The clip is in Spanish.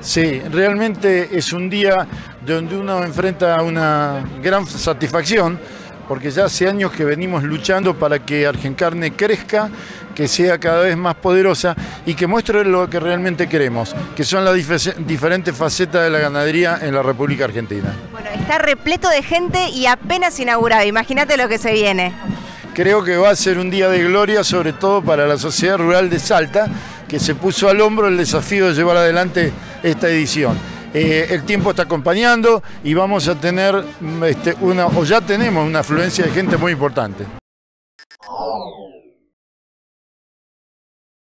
Sí, realmente es un día donde uno enfrenta una gran satisfacción, porque ya hace años que venimos luchando para que Argencarne crezca, que sea cada vez más poderosa y que muestre lo que realmente queremos, que son las diferentes facetas de la ganadería en la República Argentina. Bueno, está repleto de gente y apenas inaugurado, imagínate lo que se viene. Creo que va a ser un día de gloria, sobre todo para la sociedad rural de Salta, que se puso al hombro el desafío de llevar adelante esta edición. Eh, el tiempo está acompañando y vamos a tener mm, este, una, o ya tenemos una afluencia de gente muy importante.